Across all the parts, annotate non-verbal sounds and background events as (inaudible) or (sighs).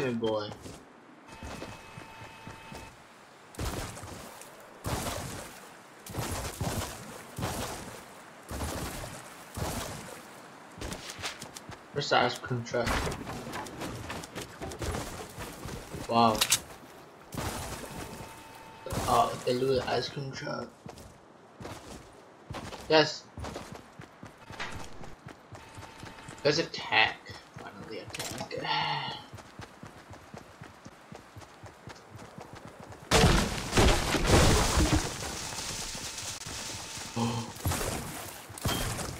It, boy. Cream truck? Wow. Oh, they lose ice cream truck. Yes. There's attack. Finally attack. (sighs)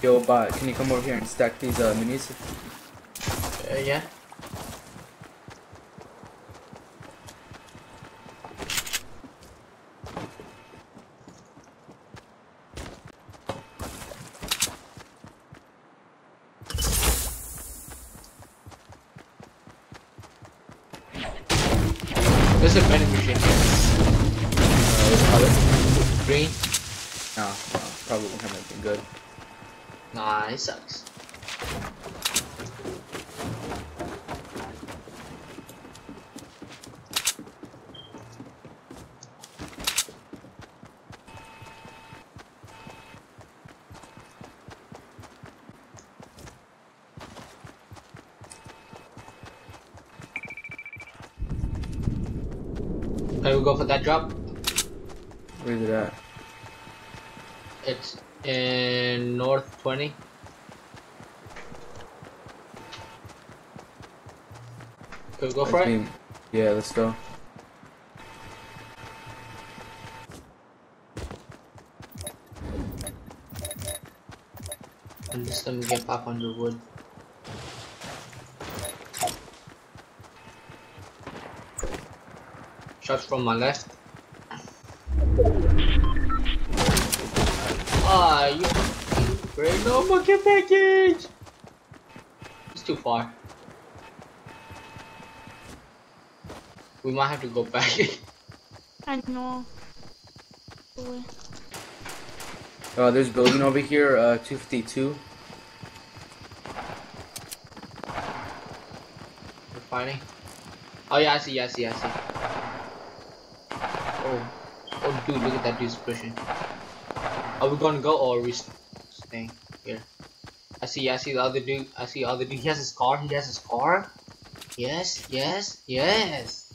Yo, bot, can you come over here and stack these uh, minis? Uh, yeah. There's a vending machine here. Uh? Green. No, no, probably won't have anything good. Nah, it sucks. We go for that drop? Where's it at? It's in North 20. Can we go for it? Yeah, let's go. And just let me get back on the wood. Shots from my left. You great no monkey package! It's too far. We might have to go back. (laughs) I know. Boy. Uh, there's building over here, uh, 252. We're fighting. Oh yeah, I see, I see, I see. Oh, oh dude, look at that dude's pushing. Are we gonna go or are we s- staying here? I see, I see the other dude. I see the other dude. He has his car. He has his car. Yes, yes, yes.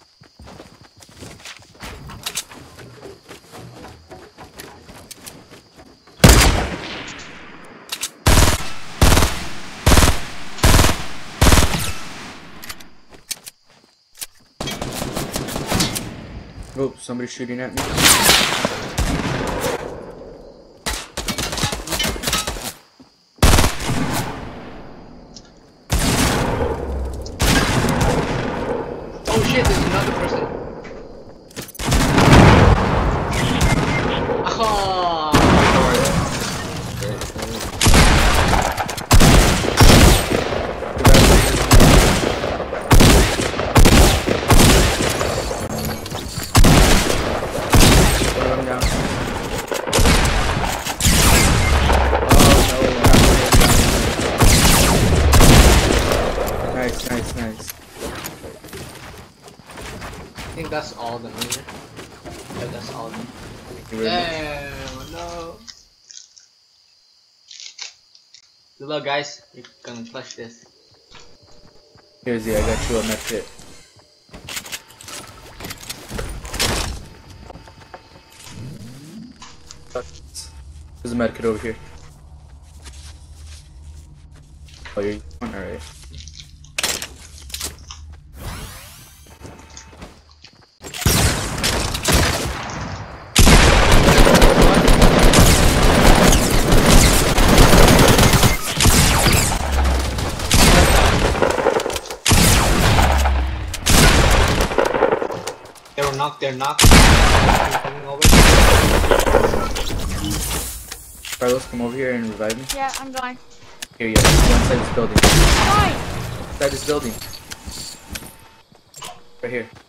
Oh, somebody's shooting at me. Nice, nice, nice. I think that's all of them here. Yeah, that's all of them. Thank you very much. Damn, no. Good luck, guys. You're gonna clutch this. Here's the, I got you a med kit. There's a med kit over here. Oh, you're alright. Knocked, they're knocked. Carlos, come over here and revive me. Yeah, I'm going. Here, yeah, one side of this building. Fine. Inside this building. Right here.